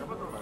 Я потом.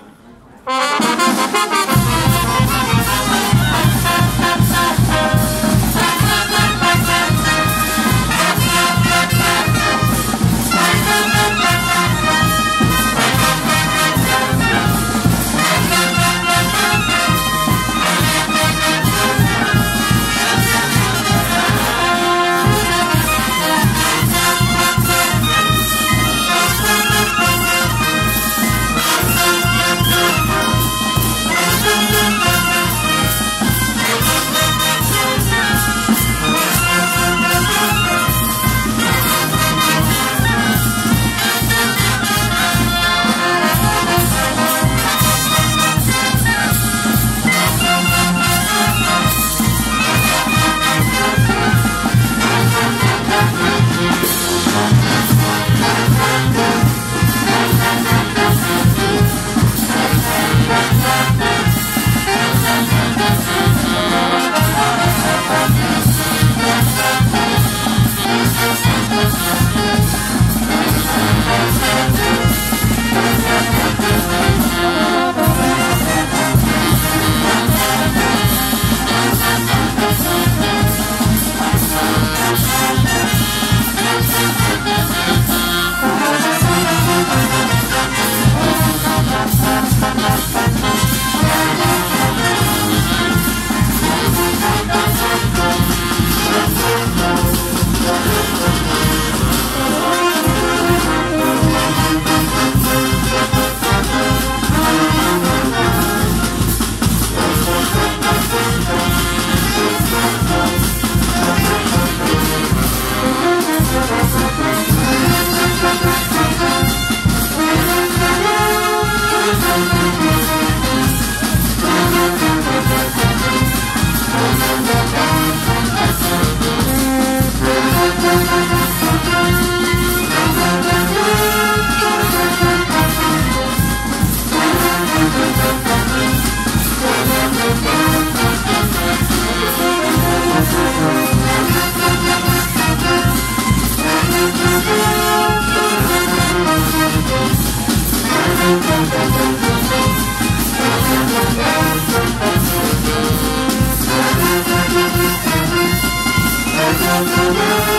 Thank